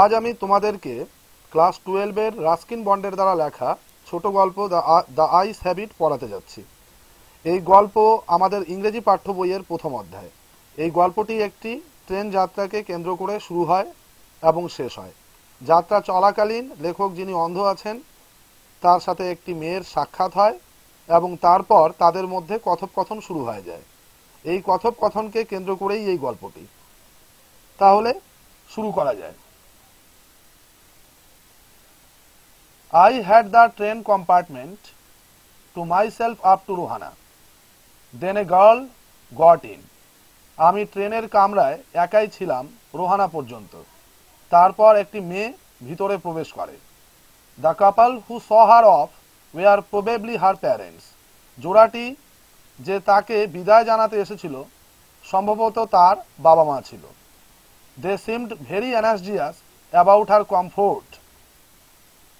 আজ আমি তোমাদেরকে ক্লাস টুয়েলভের রাস্কিন বন্ডের দ্বারা লেখা ছোট গল্প দ্য আইস হ্যাবিট পড়াতে যাচ্ছি। এই গল্প আমাদের ইংরেজি পাঠ্য বইয়ের প্রথম অধ্যায়। এই গল্পটি একটি ট্রেন যাত্রাকে কেন্দ্র করে শুরু হয় এবং শেষ হয়। যাত্রা চলাকালীন লেখক যিনি অন্ধ আছেন, তার সাথে একটি মেয়ের সাক্ষাৎ হয় এবং তারপর তাদের মধ্যে কথোপকথন শুরু হয়ে যায়। এই কথোপকথনকে কেন্দ্র করেই এই গল্পটি। তাহলে শুরু করা যায়। I had the train compartment to myself up to Rohana. Then a girl got in. আমি ট্রেনের কামরায় একাই ছিলাম রোহানা পর্যন্ত। তারপর একটি মেয়ে ভিতরে প্রবেশ করে। The couple who saw her off were probably her parents জোড়াটি যে তাকে বিদায় জানাতে এসেছিল, সম্ভবত তার বাবা মা ছিল। They seemed very anxious about her comfort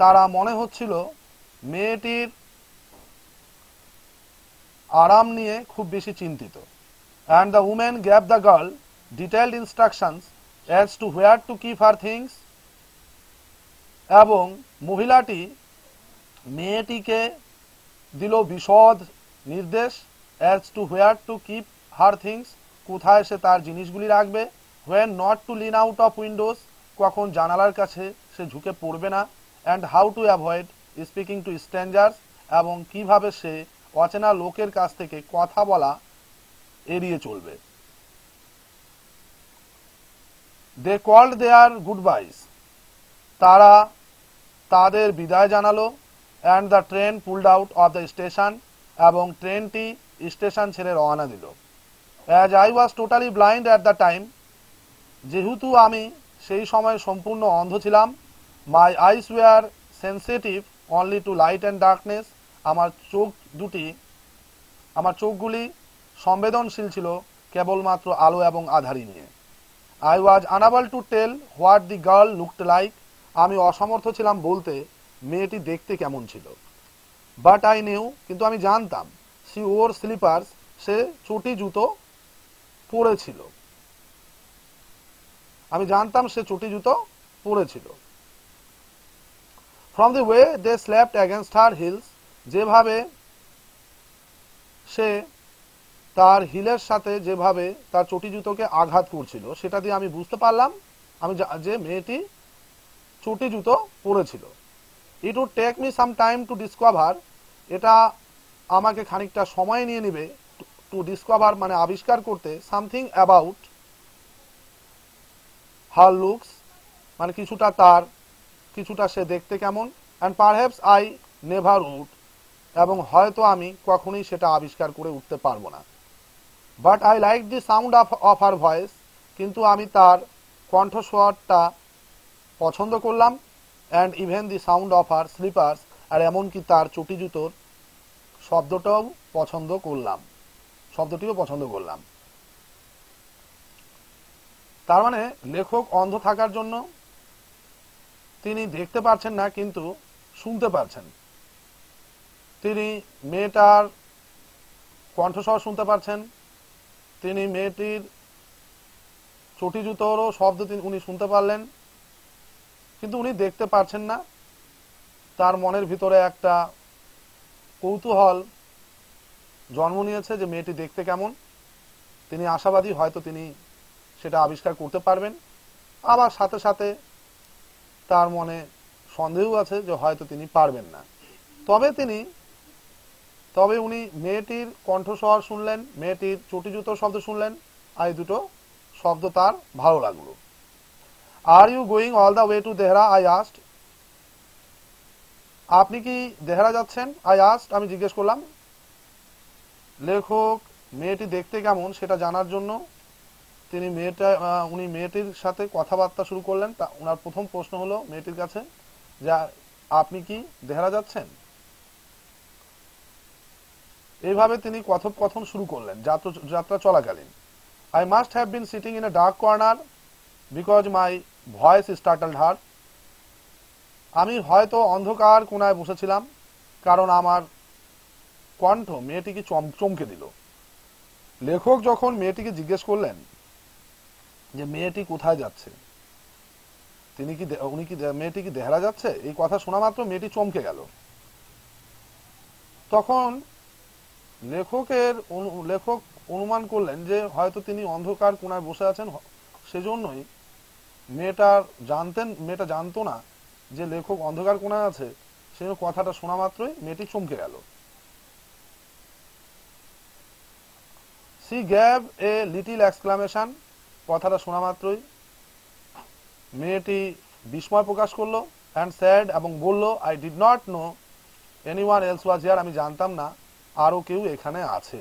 তারা মনে হচ্ছিল মেয়েটির আরাম নিয়ে খুব বেশি চিন্তিত। And the woman gave the girl detailed instructions as to where to keep her things এবং মহিলাটি মেয়েটিকে দিল বিশদ নির্দেশ as to where to keep her things কোথায় সে তার জিনিসগুলি রাখবে when not to lean out of windows কখন জানালার কাছে সে ঝুঁকে পড়বে না and how to avoid speaking to strangers এবং কীভাবে সে অচেনা লোকের কাছ থেকে কথা বলা এড়িয়ে চলবে। দে কল্ড দেয়ার গুড বাইস তারা তাদের বিদায় জানালো and the train pulled out of the station এবং ট্রেনটি স্টেশন ছেড়ে রওনা দিল। As I was totally blind at the time যেহেতু আমি সেই সময় সম্পূর্ণ অন্ধ ছিলাম my eyes were sensitive only to light and darkness আমার চোখ দুটি, আমার চোখগুলি সংবেদনশীল ছিল কেবলমাত্র আলো এবং আধারি নিয়ে। I was unable to tell what the girl looked like আমি অসমর্থ ছিলাম বলতে, মেয়েটি দেখতে কেমন ছিল। বাট আই নিউ কিন্তু আমি জানতাম সি ওর স্লিপার্স সে চটি জুতো পরেছিল। আমি জানতাম সে চটি জুতো পরেছিল। From the way they slapped against her heels যেভাবে সে তার হিলের সাথে যেভাবে তার চটি জুতোকে আঘাত করছিল, সেটা দিয়ে আমি বুঝতে পারলাম। আমি যে মেয়েটি চটি জুতো পরেছিল। It would take me some time to discover এটা আমাকে খানিকটা সময় নিয়ে নেবে টু ডিসকভার মানে আবিষ্কার করতে সামথিং অ্যাবাউট হার লুকস মানে কিছুটা তার কিছুটা সে দেখতে কেমন and perhaps I never would এবং হয়তো আমি কখনোই সেটা আবিষ্কার করে উঠতে পারব না। But I like the sound of of her voice কিন্তু আমি তার কণ্ঠস্বরটা পছন্দ করলাম and even the sound of her slippers আর এমনকি তার চটি জুতোর শব্দটাও পছন্দ করলাম, শব্দটিও পছন্দ করলাম। তার মানে লেখক অন্ধ থাকার জন্য তিনি দেখতে পাচ্ছেন না, কিন্তু শুনতে পাচ্ছেন। তিনি মেয়েটার কণ্ঠস্বর শুনতে পাচ্ছেন। তিনি মেয়েটির চটি জুতোরও শব্দ তিনি, উনি শুনতে পারলেন। কিন্তু উনি দেখতে পারছেন না। তার মনের ভিতরে একটা কৌতূহল জন্ম নিয়েছে যে মেয়েটি দেখতে কেমন। তিনি আশাবাদী, হয়তো তিনি সেটা আবিষ্কার করতে পারবেন। আবার সাথে সাথে তার মনে সন্দেহ আছে যে হয়তো তিনি পারবেন না। তবে তিনি, তবে উনি মেয়েটির কণ্ঠস্বর শুনলেন, মেয়েটির চটি জুতোর শব্দ শুনলেন, আর এই দুটো শব্দ তার ভালো লাগল। Are you going all the way to Dehra I asked আপনি কি দেহরা যাচ্ছেন? আই আস্ট আমি জিজ্ঞেস করলাম। লেখক, মেয়েটি দেখতে কেমন সেটা জানার জন্য তিনি মেয়েটা উনি মেয়েটির সাথে কথাবার্তা শুরু করলেন। তা ওনার প্রথম প্রশ্ন হলো মেয়েটির কাছে যে, আপনি কি দেহরা যাচ্ছেন? এইভাবে তিনি কথোপকথন শুরু করলেন, যাত্রা চলাকালীন। I must have been sitting in a dark corner because my voice startled her আমি হয়তো অন্ধকার কোনায় বসেছিলাম, কারণ আমার কণ্ঠ মেয়েটিকে চমকে দিল। লেখক যখন মেয়েটিকে জিজ্ঞেস করলেন যে মেয়েটি কোথায় যাচ্ছে? তিনি কি উনি কি মেয়েটি কি দেহরা যাচ্ছে? এই কথা শোনা মাত্র মেয়েটি চমকে গেল। তখন লেখকের লেখক অনুমান করলেন যে হয়তো তিনি অন্ধকার কোনায় বসে আছেন সেজন্যই মেয়েটার জানতেন, মেয়েটা জানতো না যে লেখক অন্ধকার কোনায় আছে, সেই কথাটা শোনা মাত্রই মেয়েটি চমকে গেল। She gave a little exclamation কথাটা শোনা মাত্রই। মেয়েটি বিস্ময় প্রকাশ করল অ্যান্ড স্যাড এবং বলল I did not know any one else was here আমি জানতাম না আরও কেউ এখানে আছে।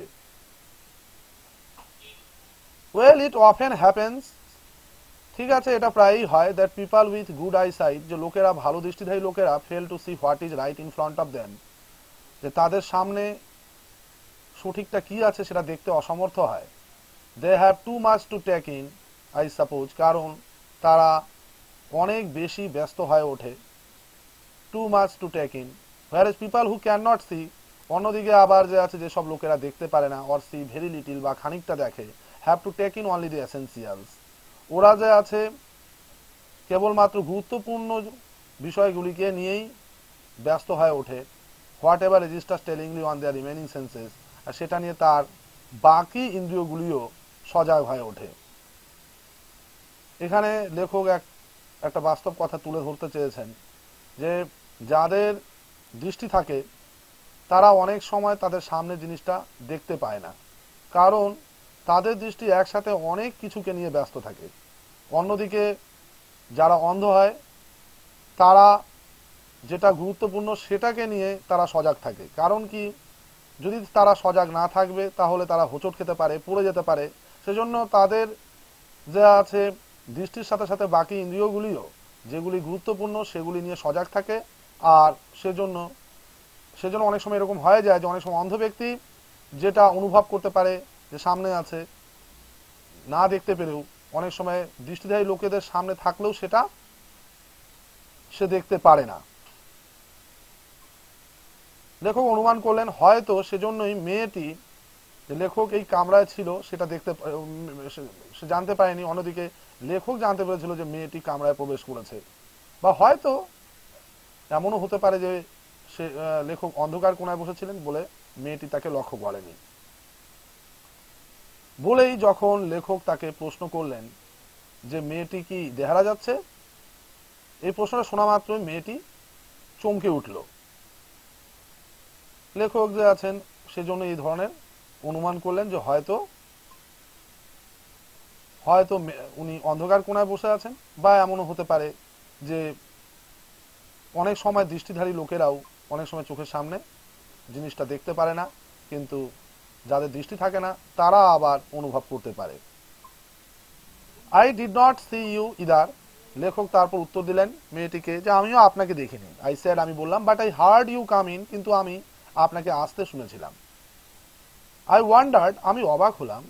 ওয়েল ইট অফেন হ্যাপেন্স ঠিক আছে, এটা প্রায়ই হয় that people with good eyesight যে লোকেরা ভালো দৃষ্টিধারী লোকেরা fail to see what is right in front of them যে তাদের সামনে সঠিকটা কি আছে সেটা দেখতে অসমর্থ হয়। They have too much to take in I suppose কারণ তারা অনেক বেশি ব্যস্ত হয়ে ওঠে। Too much to take in whereas people who can not see অন্যদিকে আবার যে আছে, যেসব লোকেরা দেখতে পারে না অর সি ভেরি লিটিল বা খানিকটা দেখে have to take in only the essentials ওরা যে আছে, কেবলমাত্র গুরুত্বপূর্ণ বিষয়গুলিকে নিয়েই ব্যস্ত হয়ে ওঠে। Whatever register tellingly on their remaining senses আর সেটা নিয়ে তার বাকি ইন্দ্রিয়গুলিও সজাগ হয়ে ওঠে। এখানে লেখক এক, একটা বাস্তব কথা তুলে ধরতে চেয়েছেন যে, যাদের দৃষ্টি থাকে, তারা অনেক সময় তাদের সামনে জিনিসটা দেখতে পায় না। কারণ তাদের দৃষ্টি একসাথে অনেক কিছুকে নিয়ে ব্যস্ত থাকে। অন্যদিকে, যারা অন্ধ হয়, তারা যেটা গুরুত্বপূর্ণ সেটাকে নিয়ে তারা সজাগ থাকে। কারণ কি, যদি তারা সজাগ না থাকবে, তাহলে তারা হোঁচট খেতে পারে, পড়ে যেতে পারে। সেজন্য তাদের যে আছে, দৃষ্টির সাথে সাথে বাকি ইন্দ্রিয়গুলিও, যেগুলি গুরুত্বপূর্ণ, সেগুলি নিয়ে সজাগ থাকে। আর সেজন্য সেজন্য অনেক সময় এরকম হয়ে যায় যে, অনেক সময় অন্ধ ব্যক্তি যেটা অনুভব করতে পারে, যে সামনে আছে, না দেখতে পেরেও অনেক সময় দৃষ্টিধারী লোকেদের সামনে থাকলেও সেটা সে দেখতে পারে না। লেখক অনুমান করলেন, হয়তো সেজন্যই মেয়েটি যে লেখক এই কামরায় ছিল, সেটা দেখতে সে- জানতে পারেনি। অন্যদিকে লেখক জানতে পেরেছিল যে মেয়েটি কামরায় প্রবেশ করেছে। বা হয়তো এমনও হতে পারে যে সে লেখক অন্ধকার কোনায় বসেছিলেন বলে মেয়েটি তাকে লক্ষ্য করেনি। বলেই যখন লেখক তাকে প্রশ্ন করলেন যে মেয়েটি কি দেহারা যাচ্ছে, এই প্রশ্নটা শোনা মাত্রই মেয়েটি চমকে উঠল। লেখক যে আছেন, সেজন্য এই ধরনের অনুমান করলেন যে হয়তো হয়তো উনি অন্ধকার কোনায় বসে আছেন, বা এমনও হতে পারে যে অনেক সময় দৃষ্টিধারী লোকেরাও অনেক সময় চোখের সামনে জিনিসটা দেখতে পারে না, কিন্তু যাদের দৃষ্টি থাকে না, তারা আবার অনুভব করতে পারে। I did not see you either লেখক তারপর উত্তর দিলেন মেয়েটিকে যে আমিও আপনাকে দেখিনি। আই স্যার আমি বললাম but I heard you come in কিন্তু আমি আপনাকে আসতে শুনেছিলাম। আই ওয়ান্ডার্ড আমি অবাক হলাম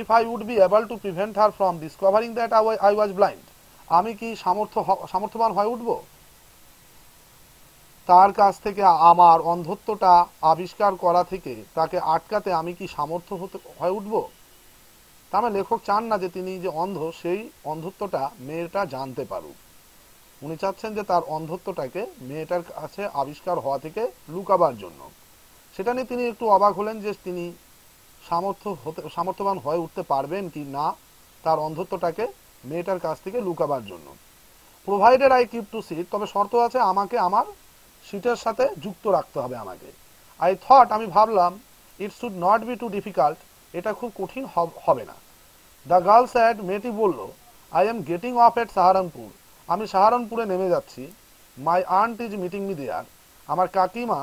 if I would be able to prevent her from discovering that I was blind আমি কি সামর্থ্য সামর্থ্যবান হয়ে উঠব? তার কাছ থেকে আমার অন্ধত্বটা আবিষ্কার করা থেকে তাকে আটকাতে আমি কি সামর্থ্য হতে, হয়ে উঠব? তার মানে লেখক চান না যে তিনি যে অন্ধ, সেই অন্ধত্বটা মেয়েটা জানতে পারুক। উনি চাচ্ছেন যে তার অন্ধত্বটাকে মেয়েটার কাছে আবিষ্কার হওয়া থেকে লুকাবার জন্য। সেটা নিয়ে তিনি একটু অবাক হলেন যে তিনি সামর্থ্য হতে, সামর্থ্যবান হয়ে উঠতে পারবেন কি না, তার অন্ধত্বটাকে মেয়েটার কাছ থেকে লুকাবার জন্য। Provided I keep to seat তবে শর্ত আছে আমাকে আমার সিটের সাথে যুক্ত রাখতে হবে আমাকে। আই থট আমি ভাবলাম it should not be too difficult এটা খুব কঠিন হবে না। দ্য গার্ল স্যাড মেয়েটি বলল I am getting off at Saharanpur আমি সাহারানপুরে নেমে যাচ্ছি। My aunt is meeting me there আমার কাকিমা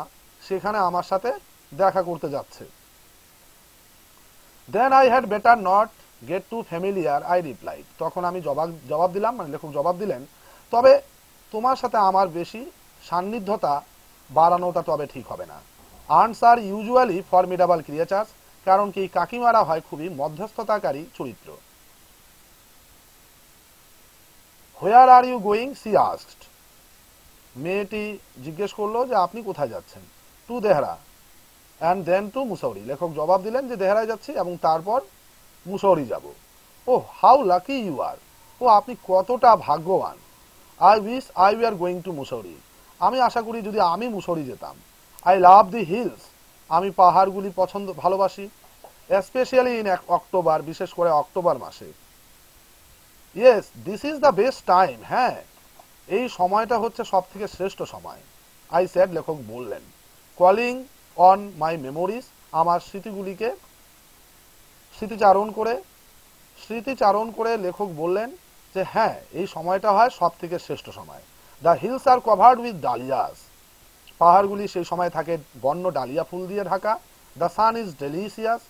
সেখানে আমার সাথে দেখা করতে যাচ্ছে। Then I had better not get too familiar I reply তখন আমি জবাব জবাব দিলাম মানে লেখক জবাব দিলেন, তবে তোমার সাথে আমার বেশি সান্নিধ্যতা বাড়ানোটা তবে ঠিক হবে না। আর্নস আর ইউজুয়ালি ফর্মিডাবল ক্রিয়েচার্স কারণ কি কাকিমারা হয় খুবই মধ্যস্থতাকারী চরিত্র। Where are you going she asked মেয়েটি জিজ্ঞেস করল যে, আপনি কোথায় যাচ্ছেন? To Dehra and then to Mussoorie লেখক জবাব দিলেন যে দেহরায় যাচ্ছি এবং তারপর মুসৌরি যাব। Oh how lucky you are ও, আপনি কতটা ভাগ্যবান। I wish I were going to Mussoorie আমি আশা করি যদি আমি মুসৌরি যেতাম। আই লাভ দি হিলস আমি পাহাড়গুলি পছন্দ, ভালোবাসি। স্পেশালি ইন অক্টোবর, বিশেষ করে অক্টোবর মাসে। Yes this is the best time হ্যাঁ। এই সময়টা হচ্ছে সব থেকে শ্রেষ্ঠ সময়। আই স্যাড লেখক বললেন। কলিং অন মাই মেমোরিজ আমার স্মৃতিগুলিকে স্মৃতিচারণ করে স্মৃতিচারণ করে লেখক বললেন যে হ্যাঁ এই সময়টা হয় সব থেকে শ্রেষ্ঠ সময়। The hills are covered with dahlias পাহাড়গুলি সেই সময় থাকে বন্য ডালিয়া ফুল দিয়ে ঢাকা। দ্য সান ইজ ডেলিসিয়াস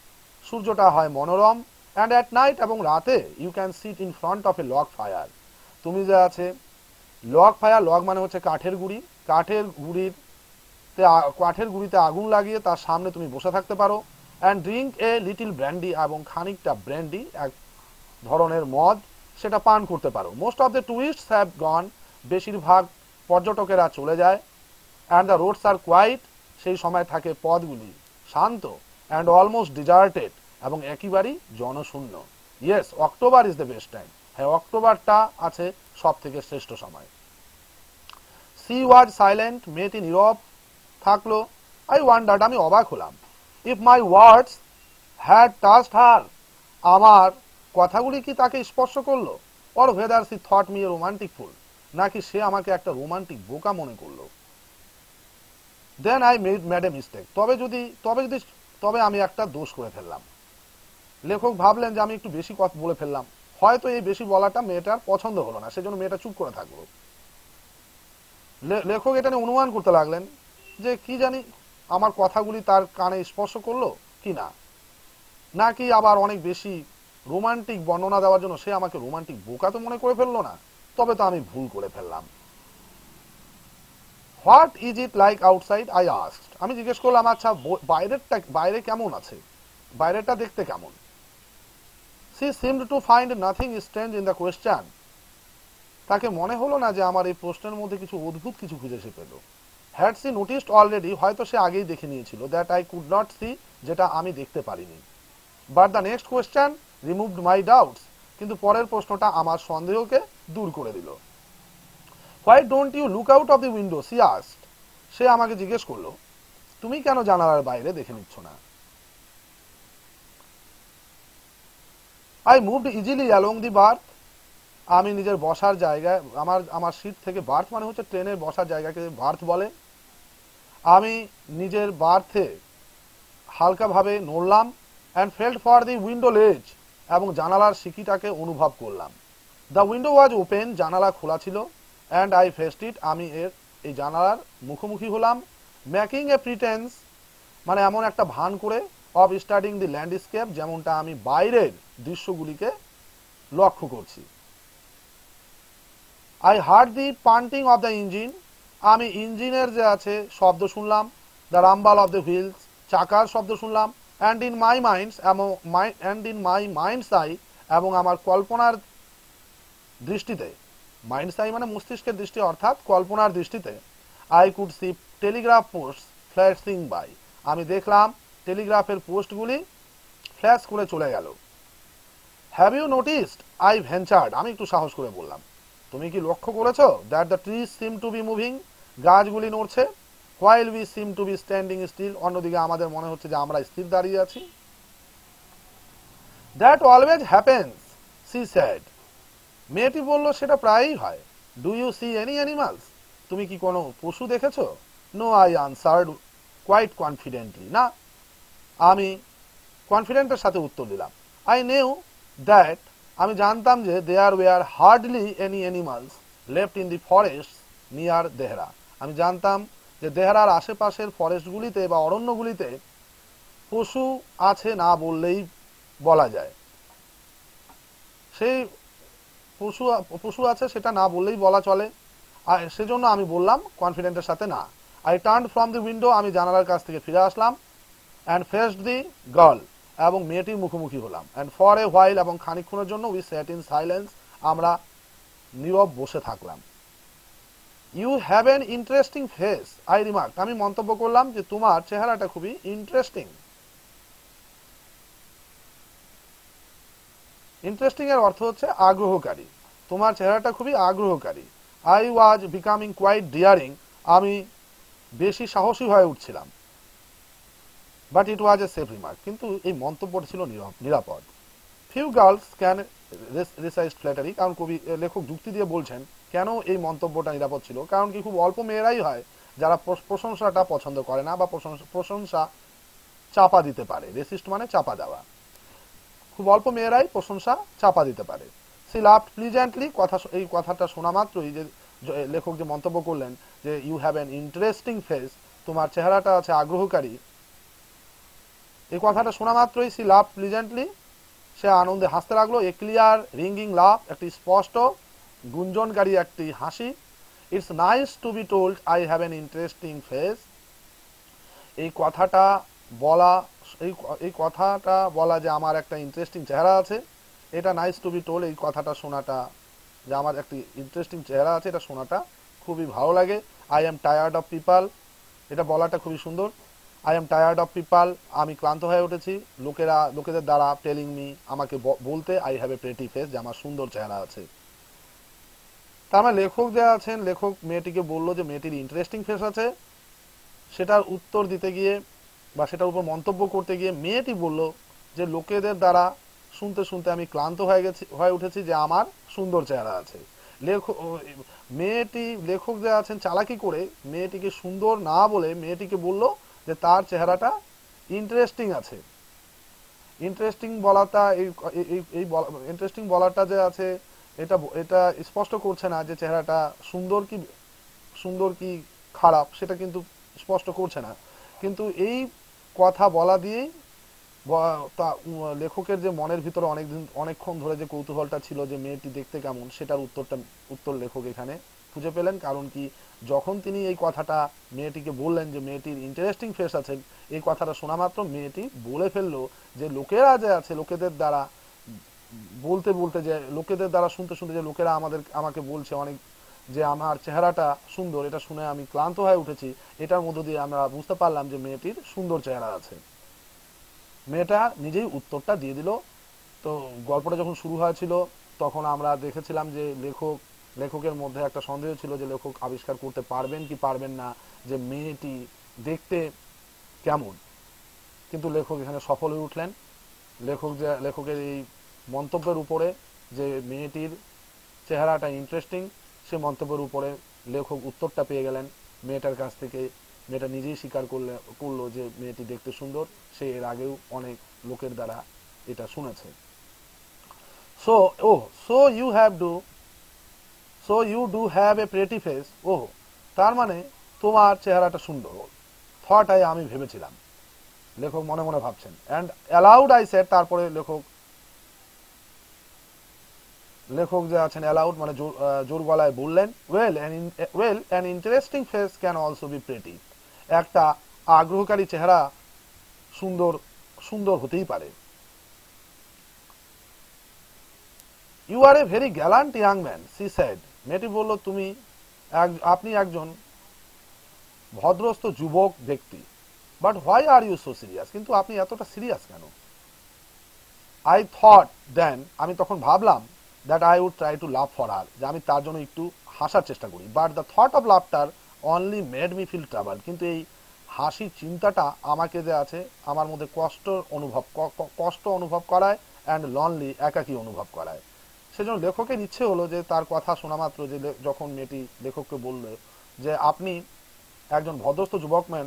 সূর্যটা হয় মনোরম। অ্যান্ড অ্যাট নাইট এবং রাতে you can sit in front of a log fire তুমি যে আছে লক ফায়ার লক মানে হচ্ছে কাঠের গুড়ি। কাঠের গুড়ির কাঠের গুড়িতে আগুন লাগিয়ে তার সামনে তুমি বসে থাকতে পারো। And drink a little brandy এবং খানিকটা ব্র্যান্ডি এক ধরনের মদ, সেটা পান করতে পারো। Most of the tourist have gone বেশিরভাগ পর্যটকেরা চলে যায়। And the roads are quiet সেই সময় থাকে পথগুলি শান্ত অ্যান্ড অলমোস্ট ডিজার্টেড এবং একেবারেই জনশূন্য। Yes October is the best time হ্যাঁ অক্টোবরটা আছে সব থেকে শ্রেষ্ঠ সময়। সি ওয়াজ সাইলেন্ট মেয়েটি নীরব থাকল আই ওয়ান্ডার্ড আমি অবাক হলাম। If my words had touched her আমার কথাগুলি কি তাকে স্পর্শ করল? Or whether she thought me romantic fool নাকি সে আমাকে একটা রোমান্টিক বোকা মনে করল? Then I made mad a mistake তবে যদি তবে যদি, তবে আমি একটা দোষ করে ফেললাম। লেখক ভাবলেন যে আমি একটু বেশি কথা বলে ফেললাম। হয়তো এই বেশি বলাটা মেয়েটার পছন্দ হলো না, সেজন্য মেয়েটা চুপ করে থাকল। লেখক এটা নিয়ে অনুমান করতে লাগলেন যে কি জানি আমার কথাগুলি তার কানে স্পর্শ করল কি না। নাকি আবার অনেক বেশি রোমান্টিক বর্ণনা দেওয়ার জন্য সে আমাকে রোমান্টিক বোকা তো মনে করে ফেলল না? তবে তো আমি ভুল করে ফেললাম। What is it like outside? I asked আমি জিজ্ঞেস করলাম আচ্ছা বাইরেরটা, বাইরে কেমন আছে? বাইরেটা দেখতে কেমন? She seemed to find nothing strange in the question তাকে মনে হলো না যে আমার এই প্রশ্নের মধ্যে কিছু অদ্ভুত কিছু খুঁজে সে পেল। হ্যাড সি নোটিসড অলরেডি হয়তো সে আগেই দেখে নিয়েছিল that I could not see যেটা আমি দেখতে পারিনি। But the next question removed my doubts কিন্তু পরের প্রশ্নটা আমার সন্দেহকে দূর করে দিল। Why don't you look out of the window she asked সে আমাকে জিজ্ঞেস করল, তুমি কেন জানালার বাইরে দেখে নিচ্ছ না? I moved easily along the berth আমি নিজের বসার জায়গায়, আমার আমার সিট থেকে বার্থ মানে হচ্ছে ট্রেনের বসার জায়গাকে বার্থ বলে। আমি নিজের বার্থে হালকাভাবে নড়লাম and felt for the window ledge এবং জানালার সিকিটাকে অনুভব করলাম। দ্য উইন্ডো ওয়াজ ওপেন জানালা খোলা ছিল অ্যান্ড আই ফেস্ট ইট আমি এর, এই জানালার মুখোমুখি হলাম মেকিং এ প্রিটেন্স মানে এমন একটা ভান করে অফ স্টার্টিং দি ল্যান্ডস্কেপ যেমনটা আমি বাইরের দৃশ্যগুলিকে লক্ষ্য করছি। I heard the panting of the engine আমি ইঞ্জিনের যে আছে শব্দ শুনলাম the rumble of the wheels চাকার শব্দ শুনলাম অ্যান্ড ইন মাই মাইন্ডস এবং and in my mind's I এবং আমার কল্পনার দৃষ্টিতে মাইন্ডস আই মানে মস্তিষ্কের দৃষ্টি অর্থাৎ কল্পনার দৃষ্টিতে I could see telegraph post flashing by আমি দেখলাম টেলিগ্রাফের পোস্টগুলি ফ্ল্যাশ করে চলে গেল। Have you noticed I ventured আমি একটু সাহস করে বললাম। তুমি কি লক্ষ্য করেছ that the tree seem to be moving গাছগুলি নড়ছে। While we seem to be standing still অন্যদিকে আমাদের মনে হচ্ছে যে আমরা স্থির দাঁড়িয়ে আছি। That always happens she said মেয়েটি বলল, সেটা প্রায়ই হয়। Do you see any animals তুমি কি কোনো পশু দেখেছ? No I answered quite confidently না। আমি কনফিডেন্টের সাথে উত্তর দিলাম। আই নেউ দ্যাট আমি জানতাম যে there were hardly any animals left in the forest near Dehra আমি জানতাম যে দেহরার আশেপাশের ফরেস্টগুলিতে বা অরণ্যগুলিতে পশু আছে না বললেই বলা যায়। সেই পশু পশু আছে সেটা না বললেই বলা চলে। আর সেজন্য আমি বললাম কনফিডেন্টের সাথে না। I turn from the window আমি জানালার কাছ থেকে ফিরে আসলাম। অ্যান্ড ফেস্ট দি গার্ল এবং মেয়েটির মুখোমুখি হলাম। অ্যান্ড ফর এ হোয়াইল এবং খানিক্ষণের জন্য উই সেট ইন সাইলেন্স আমরা নীরব বসে থাকলাম। You have an interesting face I remark আমি মন্তব্য করলাম যে তোমার চেহারাটা খুবই ইন্টারেস্টিং ইন্টারেস্টিং এর অর্থ হচ্ছে আগ্রহকারী। তোমার চেহারাটা খুবই আগ্রহকারী। I was becoming quite daring আমি বেশি সাহসী হয়ে উঠছিলাম। But it was a safe remark কিন্তু এই মন্তব্যটা ছিল নিরা- নিরাপদ। Few girls can resist flattery কারণ কবি লেখক যুক্তি দিয়ে বলছেন, কেন এই মন্তব্যটা নিরাপদ ছিল? কারণ কি খুব অল্প মেয়েরাই হয় যারা প্রশংসাটা পছন্দ করে না বা প্রশংসা- চাপা দিতে পারে। রেসিস্ট মানে চাপা দেওয়া। খুব অল্প মেয়েরাই প্রশংসা চাপা দিতে পারে। সি লাভ প্লিজেন্টলি কথা এই কথাটা শোনা মাত্রই যে লেখক যে মন্তব্য করলেন যে you have an interesting face তোমার চেহারাটা আছে আগ্রহকারী এই কথাটা শোনা মাত্রই সি লাভ প্লিজেন্টলি সে আনন্দে হাসতে লাগল। এ ক্লিয়ার রিঙ্গিং লাভ একটি স্পষ্ট, গুঞ্জনকারী একটি হাসি। It's nice to be told I have an interesting face এই কথাটা বলা, এই এই কথাটা বলা যে আমার একটা ইন্টারেস্টিং চেহারা আছে, এটা নাইস টু বি টোল এই কথাটা শোনাটা যে আমার একটি ইন্টারেস্টিং চেহারা আছে, এটা শোনাটা খুবই ভালো লাগে। I am tired of people এটা বলাটা খুবই সুন্দর। I am tired of people আমি ক্লান্ত হয়ে উঠেছি। লোকেরা, লোকেদের দ্বারা টেলিং মি আমাকে বলতে I have a pretty face যে আমার সুন্দর চেহারা আছে। তার মানে লেখক যে আছেন, লেখক মেয়েটিকে বলল যে মেয়েটির ইন্টারেস্টিং ফেস আছে। সেটার উত্তর দিতে গিয়ে বা সেটার উপর মন্তব্য করতে গিয়ে মেয়েটি বলল যে লোকেদের দ্বারা শুনতে শুনতে আমি ক্লান্ত হয়ে গেছি, হয়ে উঠেছি যে আমার সুন্দর চেহারা আছে। লেখক মেয়েটি, লেখক যে আছেন, চালাকি করে মেয়েটিকে সুন্দর না বলে মেয়েটিকে বলল যে তার চেহারাটা ইন্টারেস্টিং আছে। ইন্টারেস্টিং বলাটা, এই, এই- ইন্টারেস্টিং বলাটা যে আছে, এটা এটা স্পষ্ট করছে না যে চেহারাটা সুন্দর কি সুন্দর কি খারাপ, সেটা কিন্তু স্পষ্ট করছে না। কিন্তু এই কথা বলা দিয়েই তা লেখকের যে মনের ভিতরে অনেকদিন, অনেকক্ষণ ধরে যে কৌতূহলটা ছিল যে মেয়েটি দেখতে কেমন, সেটার উত্তরটা, উত্তর লেখক এখানে খুঁজে পেলেন, কারণ কি যখন তিনি এই কথাটা মেয়েটিকে বললেন যে মেয়েটির ইন্টারেস্টিং ফেস আছে, এই কথাটা শোনা মাত্র মেয়েটি বলে ফেলল যে লোকেরা যে আছে, লোকেদের দ্বারা বলতে বলতে যে, লোকেদের দ্বারা শুনতে শুনতে যে লোকেরা আমাদের, আমাকে বলছে অনেক যে আমার চেহারাটা সুন্দর, এটা শুনে আমি ক্লান্ত হয়ে উঠেছি, এটার মধ্য দিয়ে আমরা বুঝতে পারলাম যে মেয়েটির সুন্দর চেহারা আছে। মেয়েটা নিজেই উত্তরটা দিয়ে দিল। তো গল্পটা যখন শুরু হয়েছিল, তখন আমরা দেখেছিলাম যে লেখক লেখকের মধ্যে একটা সন্দেহ ছিল যে লেখক আবিষ্কার করতে পারবেন কি পারবেন না, যে মেয়েটি দেখতে কেমন। কিন্তু লেখক এখানে সফল হয়ে উঠলেন। লেখক যে, লেখকের এই মন্তব্যের উপরে যে মেয়েটির চেহারাটা ইন্টারেস্টিং সে মন্তব্যের উপরে লেখক উত্তরটা পেয়ে গেলেন। মেয়েটার কাছ থেকে, মেয়েটা নিজেই স্বীকার করলে, করল যে মেয়েটি দেখতে সুন্দর, সে এর আগেও অনেক লোকের দ্বারা এটা শুনেছে। So oh so you have do so you do have a pretty face ও তার মানে তোমার চেহারাটা সুন্দর। থট আই আমি ভেবেছিলাম। লেখক মনে মনে ভাবছেন। অ্যান্ড অ্যালাউড আই সেট তারপরে লেখক লেখক যে আছেন অ্যালাউড মানে জোর গলায় বললেন। Well well an interesting face can also be pretty একটা আগ্রহকারী চেহারা সুন্দর সুন্দর হতেই পারে। You are a very gallant young man she said মেয়েটি বলল, তুমি আপনি একজন ভদ্রস্থ যুবক ব্যক্তি but why are you so serious কিন্তু আপনি এতটা সিরিয়াস কেন? আই থট দেন আমি তখন ভাবলাম that I would try to laugh for her যে আমি তার জন্য একটু হাসার চেষ্টা করি। But the thought of laughter only made me feel travel কিন্তু এই হাসির চিন্তাটা আমাকে যে আছে, আমার মধ্যে কষ্ট অনুভব কষ্ট অনুভব করায় অ্যান্ড লনলি একাকী অনুভব করায়। সেজন্য লেখকের ইচ্ছে হলো যে তার কথা শোনা মাত্র যে যখন মেয়েটি লেখককে বলল যে আপনি একজন ভদ্রস্থ যুবক ম্যান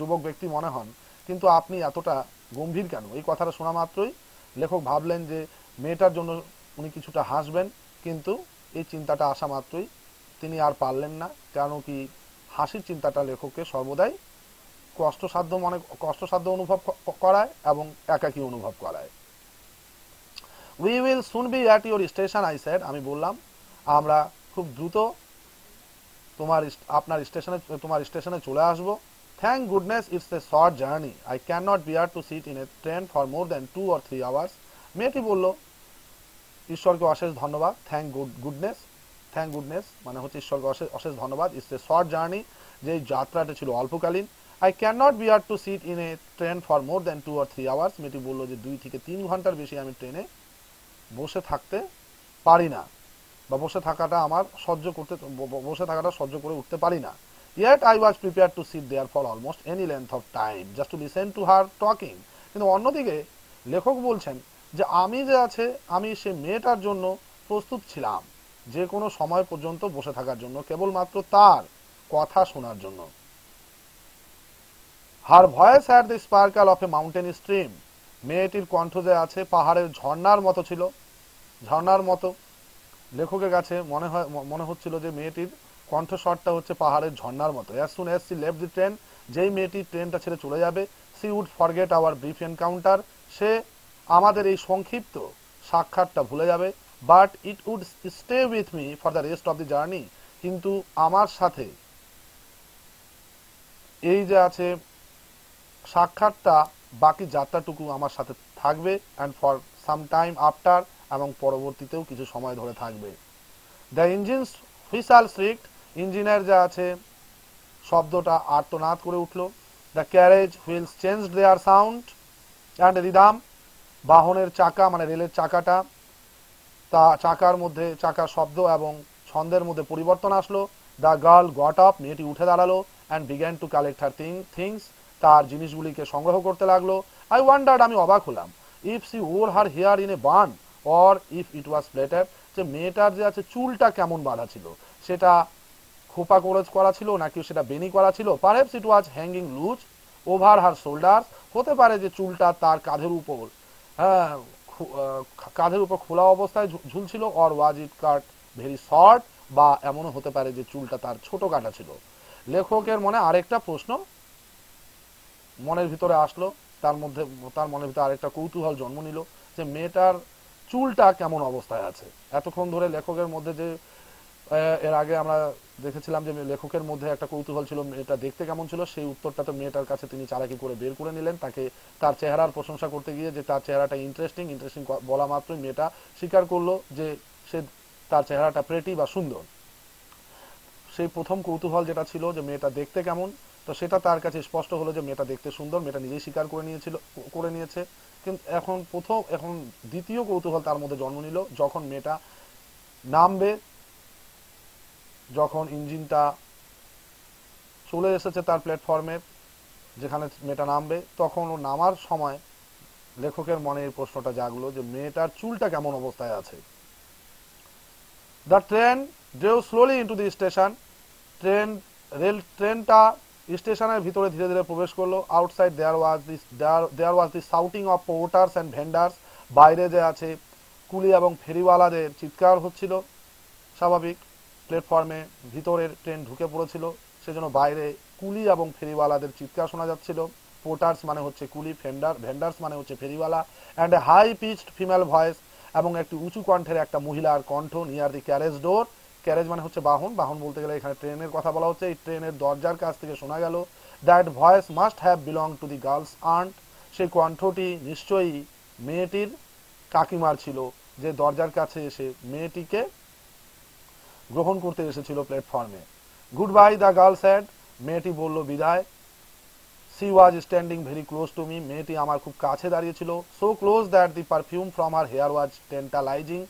যুবক ব্যক্তি মনে হন, কিন্তু আপনি এতটা গম্ভীর কেন? এই কথাটা শোনা মাত্রই লেখক ভাবলেন যে মেয়েটার জন্য উনি কিছুটা হাসবেন, কিন্তু এই চিন্তাটা আসা মাত্রই তিনি আর পারলেন না, কেন কি হাসির চিন্তাটা লেখককে সর্বদাই কষ্টসাধ্য মনে, কষ্টসাধ্য অনুভব করায় এবং একাকী অনুভব করায়। We will soon be at your station I said আমি বললাম, আমরা খুব দ্রুত তোমার আপনার স্টেশনে, তোমার স্টেশনে চলে আসব। Thank goodness it's a short journey I can not bear to sit in a train for more than two or three hours মেয়েটি বলল, ঈশ্বরকে অশেষ ধন্যবাদ। Thank good goodness thank goodness মানে হচ্ছে ঈশ্বরকে অশেষ অশেষ ধন্যবাদ। ইটস এ শর্ট জার্নি যে যাত্রাটা ছিল অল্পকালীন। I can not bear to sit in a train for more than two or three hours মেয়েটি বলল যে দুই থেকে তিন ঘণ্টার বেশি আমি ট্রেনে বসে থাকতে পারি না বা বসে থাকাটা আমার সহ্য করতে, বসে থাকাটা সহ্য করে উঠতে পারি না। Yet I was prepare to sit there for almost any length of time just to listen to her talking কিন্তু অন্যদিকে লেখক বলছেন যে আমি যে আছে, আমি সে মেয়েটার জন্য প্রস্তুত ছিলাম। যে কোনো সময় পর্যন্ত বসে থাকার জন্য, কেবলমাত্র তার কথা শোনার জন্য। Her voice had the sparkle of a mountain stream মেয়েটির কণ্ঠ যে আছে পাহাড়ের ঝর্ণার মতো ছিল। ঝর্ণার মতো। লেখকের কাছে মনে হয় মনে হচ্ছিল যে মেয়েটির কণ্ঠস্বরটা হচ্ছে পাহাড়ের ঝর্ণার মতো। As soon as she left the train যেই মেয়েটি ট্রেনটা ছেড়ে চলে যাবে she would forget our brief encounter সে আমাদের এই সংক্ষিপ্ত সাক্ষাৎটা ভুলে যাবে। But it would stay with me for the rest of the journey কিন্তু আমার সাথে এই যে আছে, সাক্ষাৎটা বাকি যাত্রাটুকু আমার সাথে থাকবে। And for some time after এবং পরবর্তীতেও কিছু সময় ধরে থাকবে। দ্য ইঞ্জিনস হুইসাল স্ট্রিক্ট ইঞ্জিনের যা আছে, শব্দটা আর্তনাদ করে উঠল। The carriage wheels change their sound and rhythm বাহনের চাকা মানে রেলের চাকাটা, তা চাকার মধ্যে, চাকার শব্দ এবং ছন্দের মধ্যে পরিবর্তন আসলো। দ্য গার্ল গট আপ মেয়েটি উঠে দাঁড়াল and began to collect her thing things তার জিনিসগুলিকে সংগ্রহ করতে লাগল। আই ওয়ান্ডার্ড আমি অবাক হলাম। If she wore her hair in a bun or if it was plaited যে মেয়েটার যে আছে চুলটা কেমন বাঁধা ছিল, সেটা খোপা করে করা ছিল নাকি সেটা বেনি করা ছিল perhaps it was hanging loose over her shoulder হতে পারে যে চুলটা তার কাঁধের উপর হ্যাঁ কাঁধের উপর খোলা অবস্থায় ঝুলছিল or was it cut very short বা এমনও হতে পারে যে চুলটা তার ছোট কাটা ছিল। লেখকের মনে আরেকটা প্রশ্ন মনের ভিতরে আসলো, তার মধ্যে, তার মনের ভিতরে আরেকটা কৌতূহল জন্ম নিল, যে মেয়েটার চুলটা কেমন অবস্থায় আছে? এতক্ষণ ধরে লেখকের মধ্যে যে এর আগে আমরা দেখেছিলাম যে লেখকের মধ্যে একটা কৌতূহল ছিল, মেয়েটা দেখতে কেমন ছিল, সেই উত্তরটা তো মেয়েটার কাছে তিনি চালাকি করে বের করে নিলেন। তাকে তার চেহারার প্রশংসা করতে গিয়ে যে তার চেহারাটা ইন্টারেস্টিং ইন্টারেস্টিং বলা মাত্রই মেয়েটা স্বীকার করল যে সে তার চেহারাটা প্রেটি বা সুন্দর। সেই প্রথম কৌতূহল যেটা ছিল যে মেয়েটা দেখতে কেমন, তো সেটা তার কাছে স্পষ্ট হলো যে মেয়েটা দেখতে সুন্দর, মেয়েটা নিজেই স্বীকার করে নিয়েছিল, করে নিয়েছে। কিন্তু এখন প্রথম, এখন দ্বিতীয় কৌতূহল তার মধ্যে জন্ম নিল, যখন মেয়েটা নামবে, যখন ইঞ্জিনটা চলে এসেছে তার প্ল্যাটফর্মে যেখানে মেয়েটা নামবে, তখন ও নামার সময় লেখকের মনে এই প্রশ্নটা জাগলো যে মেয়েটার চুলটা কেমন অবস্থায় আছে। The train drew slowly into the station train rail ট্রেনটা স্টেশনের ভিতরে ধীরে ধীরে প্রবেশ করল। Outside there was this there was the shouting of porters and vendors বাইরে যে আছে, কুলি এবং ফেরিওয়ালাদের চিৎকার হচ্ছিল। স্বাভাবিক প্ল্যাটফর্মে ভিতরের ট্রেন ঢুকে পড়েছিল। সেজন্য বাইরে কুলি এবং ফেরিওয়ালাদের চিৎকার শোনা যাচ্ছিল। পোর্টার্স মানে হচ্ছে কুলি ফেন্ডার ভেন্ডার্স মানে হচ্ছে ফেরিওয়ালা। And high pitched female voice এবং একটি উঁচু কণ্ঠের একটা মহিলার কণ্ঠ near the carriage door carriage মানে হচ্ছে বাহন। বাহন বলতে গেলে এখানে ট্রেনের কথা বলা হচ্ছে। এই ট্রেনের দরজার কাছ থেকে শোনা গেল that voice must have belong to the girl's aunt সেই কণ্ঠটি নিশ্চয়ই মেয়েটির কাকিমার ছিল, যে দরজার কাছে এসে মেয়েটিকে গ্রহণ করতে এসেছিল প্ল্যাটফর্মে goodbye the girl said মেয়েটি বলল, বিদায়। She was standing very close to me মেয়েটি আমার খুব কাছে দাঁড়িয়েছিল so close that the perfume from her hair was tantalising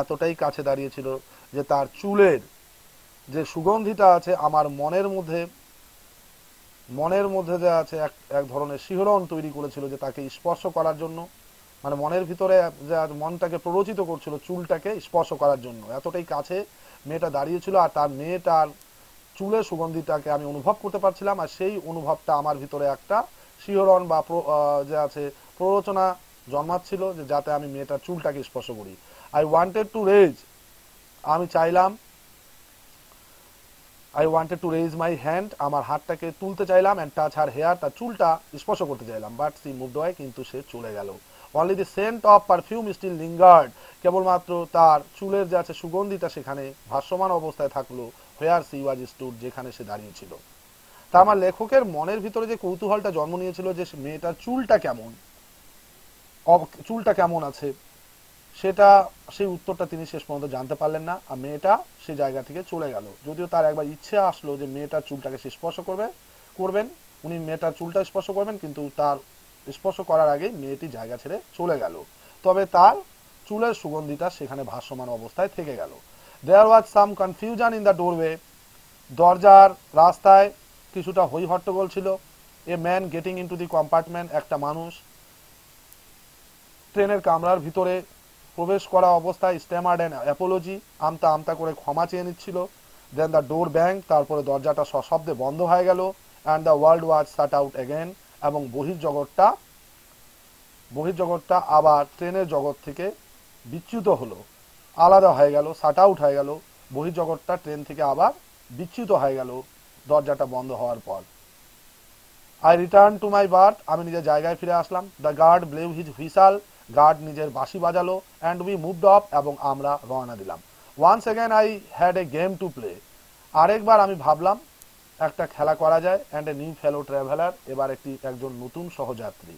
এতটাই কাছে দাঁড়িয়েছিল যে তার চুলের যে সুগন্ধিটা আছে আমার মনের মধ্যে মনের মধ্যে যে আছে এক এক ধরনের শিহরণ তৈরি করেছিল যে তাকে স্পর্শ করার জন্য মানে মনের ভিতরে যে মনটাকে প্ররোচিত করছিল চুলটাকে স্পর্শ করার জন্য। এতটাই কাছে মেয়েটা দাঁড়িয়েছিল আর তার মেয়েটার চুলের সুগন্ধিটাকে আমি অনুভব করতে পারছিলাম আর সেই অনুভবটা আমার ভিতরে একটা শিহরণ বা যে আছে প্ররোচনা জন্মাচ্ছিল যে যাতে আমি মেয়েটার চুলটাকে স্পর্শ করি। আই ওয়ান্টেড টু রেজ আমি চাইলাম I wanted to raise my hand আমার হাতটাকে তুলতে চাইলাম অ্যান্ড টাচ হার হেয়ার তার চুলটা স্পর্শ করতে চাইলাম বাট সি মুভ হয় কিন্তু সে চলে গেল। Only the scent of perfume still lingered কেবলমাত্র তার চুলের যে আছে সুগন্ধিটা সেখানে ভাসমান অবস্থায় থাকল হেয়ার সি ওয়াজ স্টুড যেখানে সে দাঁড়িয়েছিল তা আমার লেখকের মনের ভিতরে যে কৌতূহলটা জন্ম নিয়েছিল যে মেয়েটার চুলটা কেমন চুলটা কেমন আছে সেটা, সেই উত্তরটা তিনি শেষ পর্যন্ত জানতে পারলেন না আর মেয়েটা সে জায়গা থেকে চলে গেল। যদিও তার একবার ইচ্ছে আসলো যে মেয়েটার চুলটাকে সে স্পর্শ করবে, করবেন। উনি মেয়েটার চুলটা স্পর্শ করবেন, কিন্তু তার স্পর্শ করার আগেই মেয়েটি জায়গা ছেড়ে চলে গেল। তবে তার চুলের সুগন্ধিটা সেখানে ভাসমান অবস্থায় থেকে গেল। There was some confusion in the doorway দরজার রাস্তায় কিছুটা হই হট্টগোল ছিল। A man getting into the compartment একটা মানুষ, ট্রেনের কামরার ভিতরে প্রবেশ করা অবস্থায় স্ট্যামার্ড অ্যান্ড অ্যাপোলজি আমতা আমতা করে ক্ষমা চেয়ে নিচ্ছিল। দেন দ্য ডোর ব্যাং তারপরে দরজাটা সশব্দে বন্ধ হয়ে গেল and the world was shut out again এবং বহির্জগৎটা বহির্জগৎটা আবার ট্রেনের জগৎ থেকে বিচ্যুত হলো। আলাদা হয়ে গেল শাট আউট হয়ে গেল বহির্জগৎটা ট্রেন থেকে আবার বিচ্যুত হয়ে গেল, দরজাটা বন্ধ হওয়ার পর। I return to my berth আমি নিজের জায়গায় ফিরে আসলাম। The guard blew his whistle guard নিজের বাঁশি বাজালো অ্যান্ড উই মুভড অফ এবং আমরা রওনা দিলাম। Once again I had a game to play আরেকবার আমি ভাবলাম, একটা খেলা করা যায় and a new fellow traveller এবার একটি একজন নতুন সহযাত্রী।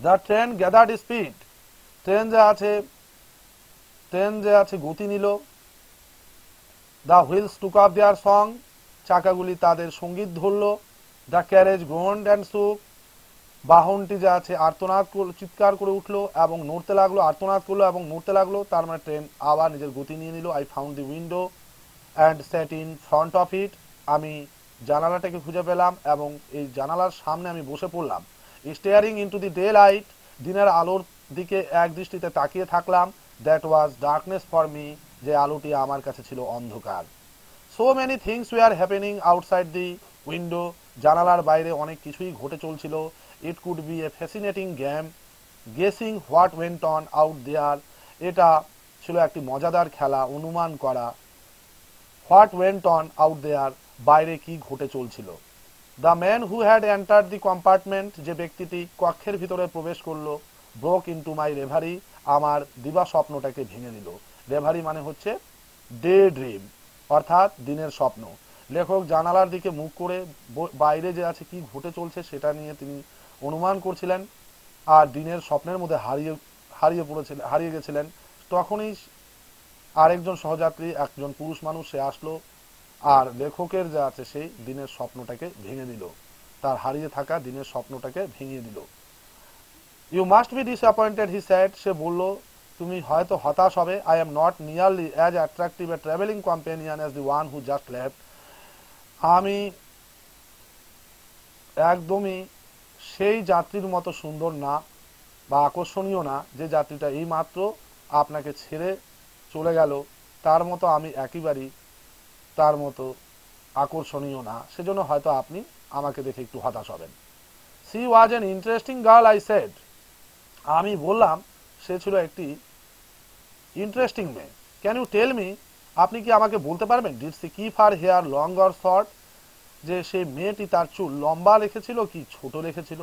The train gathered speed train যে আছে ট্রেন যে আছে, গতি নিল। The wheels took up their song চাকাগুলি তাদের সংগীত ধরল। The carriage groaned and shook বাহনটি যে আছে আর্তনাদ চিৎকার করে উঠল এবং নড়তে লাগল, আর্তনাদ করল এবং নড়তে লাগল। তার মানে ট্রেন আবার নিজের গতি নিয়ে নিল। I found the window and sat in front of it আমি জানালাটাকে খুঁজে পেলাম এবং এই জানালার সামনে আমি বসে পড়লাম। Staring into the daylight দিনের আলোর দিকে এক দৃষ্টিতে তাকিয়ে থাকলাম। That was darkness for me যে আলোটি আমার কাছে ছিল অন্ধকার। So many things are happening outside the window জানালার বাইরে অনেক কিছুই ঘটে চলছিল। It could be a fascinating game guessing what went on out there এটা ছিল একটি মজাদার খেলা, অনুমান করা। What went on out there বাইরে কি ঘটে চলছিল। The man who had enter the compartment যে ব্যক্তিটি কক্ষের ভিতরে প্রবেশ করল ব্রোক ইন্টু মাই রেভারি আমার দিবা স্বপ্নটাকে ভেঙে দিল। রেভারি মানে হচ্ছে ডে ড্রিম অর্থাৎ দিনের স্বপ্ন। লেখক জানালার দিকে মুখ করে বাইরে যে আছে কি ঘটে চলছে সেটা নিয়ে তিনি অনুমান করছিলেন আর দিনের স্বপ্নের মধ্যে হারিয়ে হারিয়ে পড়েছিলেন, হারিয়ে গেছিলেন। তখনই আরেকজন সহযাত্রী, একজন পুরুষ মানুষ, সে আসলো আর লেখকের যা আছে সেই দিনের স্বপ্নটাকে ভেঙে দিল। তার হারিয়ে থাকা দিনের স্বপ্নটাকে ভেঙে দিল। You must be disappointed he said সে বলল, তুমি হয়তো হতাশ হবে। I am not nearly as attractive a travelling companion as the one who just left আমি একদমই সেই যাত্রীর মতো সুন্দর না বা আকর্ষণীয় না যে যাত্রীটা এই মাত্র আপনাকে ছেড়ে চলে গেল, তার মতো আমি একেবারেই তার মতো আকর্ষণীয় না। সেজন্য হয়তো আপনি আমাকে দেখে একটু হতাশ হবেন। She was an interesting girl I said আমি বললাম, সে ছিল একটি ইন্টারেস্টিং মেয়ে। ক্যান ইউ টেল মি আপনি কি আমাকে বলতে পারবেন? Did she keep her hair long or short যে সেই মেয়েটি তার চুল লম্বা রেখেছিল কি ছোট রেখেছিল?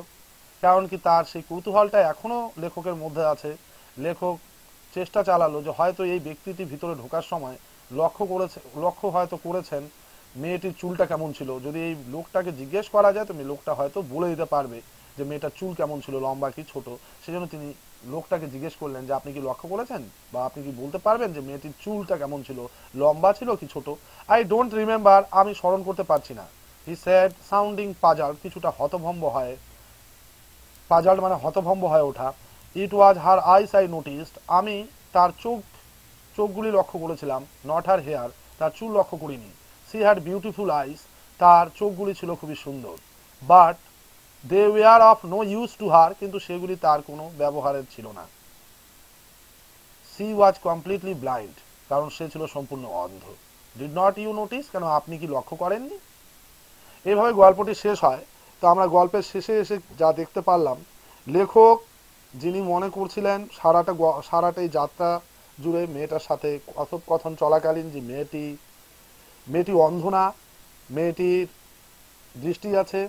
কারণ কি তার সেই কৌতূহলটা এখনও লেখকের মধ্যে আছে। লেখক চেষ্টা চালালো যে হয়তো এই ব্যক্তিটি ভিতরে ঢোকার সময় লক্ষ্য করেছে, লক্ষ্য হয়তো করেছেন মেয়েটির চুলটা কেমন ছিল। যদি এই লোকটাকে জিজ্ঞেস করা যায় তো লোকটা হয়তো বলে দিতে পারবে যে মেয়েটার চুল কেমন ছিল, লম্বা কি ছোট। সেজন্য তিনি লোকটাকে জিজ্ঞেস করলেন যে, আপনি কি লক্ষ্য করেছেন? বা আপনি কি বলতে পারবেন যে মেয়েটির চুলটা কেমন ছিল, লম্বা ছিল কি ছোট? আই ডোন্ট রিমেম্বার আমি স্মরণ করতে পারছি না। হি স্যাড সাউন্ডিং পাজাল কিছুটা হতভম্ব হয়। পাজাল মানে হতভম্ব হয়ে ওঠা। ইট ওয়াজ হার আইস আই নোটিসড আমি তার চোখ, চোখগুলি লক্ষ্য করেছিলাম নট হার হেয়ার তার চুল লক্ষ্য করিনি। সি হ্যাড বিউটিফুল আইস তার চোখগুলি ছিল খুবই সুন্দর। But they were of no use to her কিন্তু সেগুলি তার কোনো ব্যবহারের ছিল না। সি ওয়াজ কমপ্লিটলি ব্লাইন্ড কারণ সে ছিল সম্পূর্ণ অন্ধ। ডিড নট ইউ নোটিস কেন আপনি কি লক্ষ্য করেননি? এভাবে গল্পটি শেষ হয়। তো আমরা গল্পের শেষে এসে যা দেখতে পারলাম, লেখক যিনি মনে করছিলেন সারাটা সারাটাই যাত্রা জুড়ে মেয়েটার সাথে কথোপকথন চলাকালীন যে মেয়েটি মেয়েটি অন্ধ না মেয়েটির দৃষ্টি আছে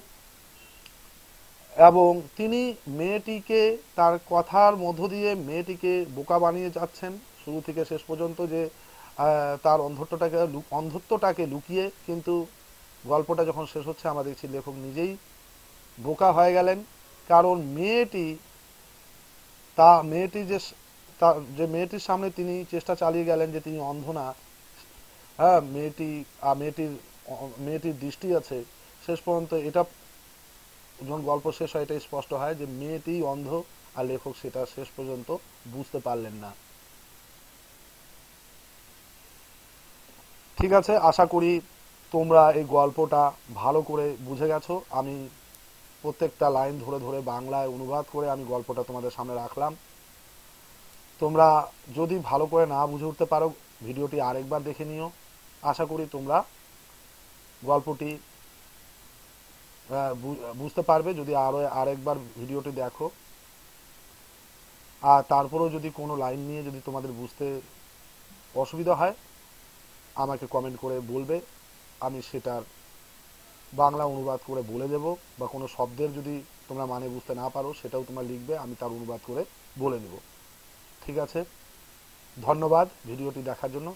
এবং তিনি মেয়েটিকে তার কথার মধ্য দিয়ে মেয়েটিকে বোকা বানিয়ে যাচ্ছেন। শুরু থেকে শেষ পর্যন্ত যে তার অন্ধত্বটাকে অন্ধত্বটাকে লুকিয়ে কিন্তু গল্পটা যখন শেষ হচ্ছে আমরা দেখছি লেখক নিজেই বোকা হয়ে গেলেন। কারণ মেয়েটি, তা মেয়েটি যে তা যে মেয়েটির সামনে তিনি চেষ্টা চালিয়ে গেলেন যে তিনি অন্ধ না হ্যাঁ মেয়েটি মেয়েটির মেয়েটির দৃষ্টি আছে, শেষ পর্যন্ত এটা যখন গল্প শেষ হয়, এটাই স্পষ্ট হয় যে মেয়েটি অন্ধ আর লেখক সেটা শেষ পর্যন্ত বুঝতে পারলেন না। ঠিক আছে, আশা করি তোমরা এই গল্পটা ভালো করে বুঝে গেছো। আমি প্রত্যেকটা লাইন ধরে ধরে বাংলায় অনুবাদ করে আমি গল্পটা তোমাদের সামনে রাখলাম। তোমরা যদি ভালো করে না বুঝে উঠতে পারো, ভিডিওটি আরেকবার দেখে নিও। আশা করি তোমরা গল্পটি বুঝতে পারবে যদি আরও আরেকবার ভিডিওটি দেখো। আর তারপরেও যদি কোনো লাইন নিয়ে যদি তোমাদের বুঝতে অসুবিধা হয়, আমাকে কমেন্ট করে বলবে। আমি সেটার বাংলা অনুবাদ করে বলে দেব বা কোনো শব্দের যদি তোমরা মানে বুঝতে না পারো, সেটাও তোমরা লিখবে, আমি তার অনুবাদ করে বলে দেব। ঠিক আছে? ধন্যবাদ ভিডিওটি দেখার জন্য।